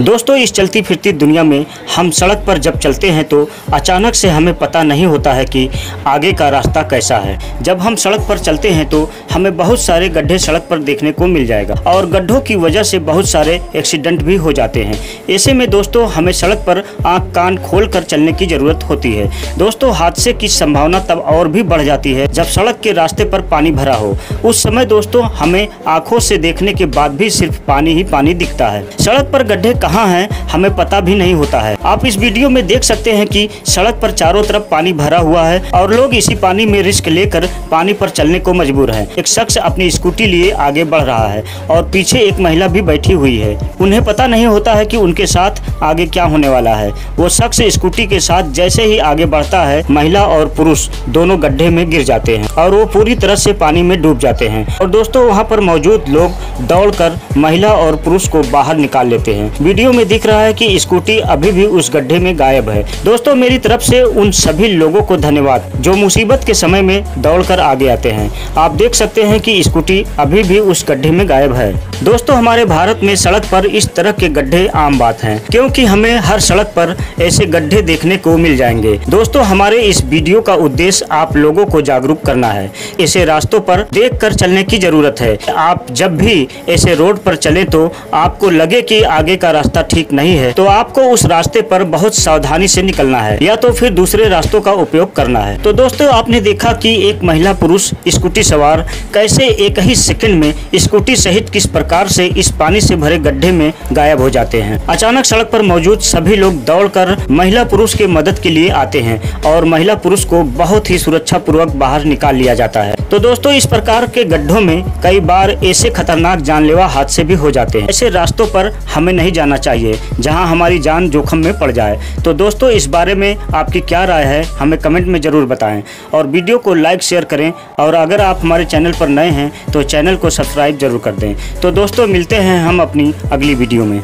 दोस्तों, इस चलती फिरती दुनिया में हम सड़क पर जब चलते हैं तो अचानक से हमें पता नहीं होता है कि आगे का रास्ता कैसा है। जब हम सड़क पर चलते हैं तो हमें बहुत सारे गड्ढे सड़क पर देखने को मिल जाएगा और गड्ढों की वजह से बहुत सारे एक्सीडेंट भी हो जाते हैं। ऐसे में दोस्तों, हमें सड़क पर आँख कान खोल कर चलने की ज़रूरत होती है। दोस्तों, हादसे की संभावना तब और भी बढ़ जाती है जब सड़क के रास्ते पर पानी भरा हो। उस समय दोस्तों, हमें आँखों से देखने के बाद भी सिर्फ़ पानी ही पानी दिखता है। सड़क पर गड्ढे कहाँ हैं, हमें पता भी नहीं होता है। आप इस वीडियो में देख सकते हैं कि सड़क पर चारों तरफ़ पानी भरा हुआ है और लोग इसी पानी में रिस्क लेकर पानी पर चलने को मजबूर है। एक शख्स अपनी स्कूटी लिए आगे बढ़ रहा है और पीछे एक महिला भी बैठी हुई है। उन्हें पता नहीं होता है कि उनके साथ आगे क्या होने वाला है। वो शख्स स्कूटी के साथ जैसे ही आगे बढ़ता है, महिला और पुरुष दोनों गड्ढे में गिर जाते हैं और वो पूरी तरह से पानी में डूब जाते हैं। और दोस्तों, वहाँ पर मौजूद लोग दौड़कर महिला और पुरुष को बाहर निकाल लेते हैं। वीडियो में दिख रहा है कि स्कूटी अभी भी उस गड्ढे में गायब है। दोस्तों, मेरी तरफ़ से उन सभी लोगों को धन्यवाद जो मुसीबत के समय में दौड़कर आगे आते हैं। आप देख सकते हैं कि स्कूटी अभी भी उस गड्ढे में गायब है। दोस्तों, हमारे भारत में सड़क पर इस तरह के गड्ढे आम बात हैं, क्योंकि हमें हर सड़क पर ऐसे गड्ढे देखने को मिल जाएँगे। दोस्तों, हमारे इस वीडियो का उद्देश्य आप लोगों को जागरूक करना है। ऐसे रास्तों पर देख कर चलने की ज़रूरत है। आप जब भी ऐसे रोड पर चले तो आपको लगे कि आगे का रास्ता ठीक नहीं है। तो आपको उस रास्ते पर बहुत सावधानी से निकलना है। या तो फिर दूसरे रास्तों का उपयोग करना है। तो दोस्तों, आपने देखा कि एक महिला पुरुष स्कूटी सवार कैसे एक ही सेकंड में स्कूटी सहित किस प्रकार से इस पानी से भरे गड्ढे में गायब हो जाते हैं। अचानक सड़क पर मौजूद सभी लोग दौड़कर महिला पुरुष के मदद के लिए आते हैं और महिला पुरुष को बहुत ही सुरक्षा पूर्वक बाहर निकाल लिया जाता है। तो दोस्तों, इस प्रकार के गड्ढों में कई बार ऐसे खतरनाक जानलेवा हादसे भी हो जाते हैं। ऐसे रास्तों पर हमें नहीं जाना चाहिए, जहाँ हमारी जान जोखम में पड़ जाए। तो दोस्तों, इस बारे में आपकी क्या राय है, हमें कमेंट में ज़रूर बताएँ। और वीडियो को लाइक, शेयर करें। और अगर आप हमारे चैनल पर नए हैं तो चैनल को सब्सक्राइब ज़रूर कर दें। तो दोस्तों, मिलते हैं हम अपनी अगली वीडियो में।